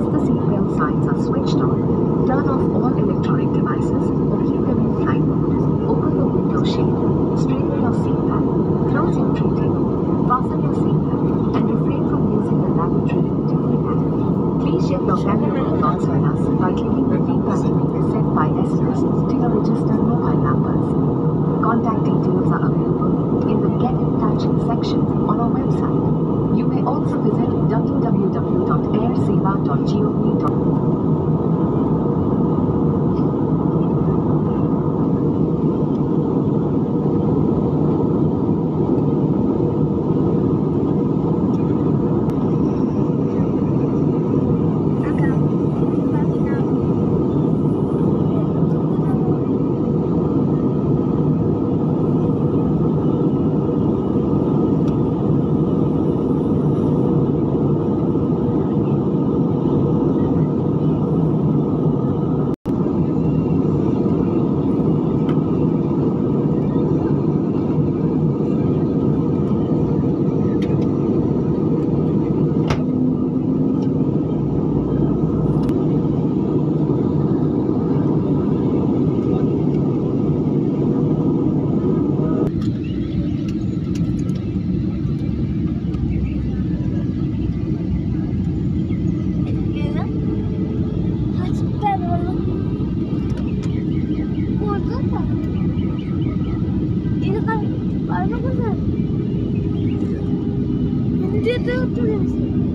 Once the seatbelt signs are switched on, turn off all electronic devices or keep them in flight mode. Open the window shade, straighten your seat back, close your tray table, fasten your seatbelt, and refrain from using the lavatory during nap. Please share your valuable thoughts with us by clicking the feedback link sent by SMS to your registered mobile numbers. Contact details are available in the Get in Touch section 左进入隧道 맑은 곳은 인제도 쪽에 있어요.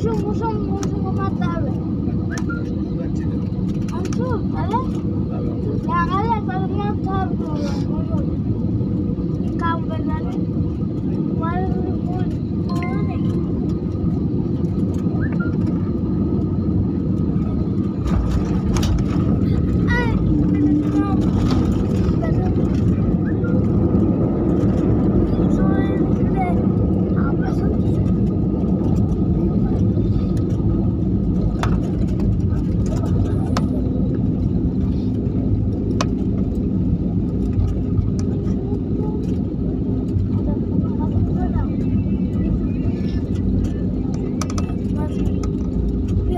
Musuh musuh mata. Antu, ale? Yang ale kalau motor tuh. Ikaw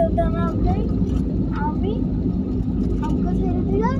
देवतांना आपले आम्ही आमकां सेरे दिला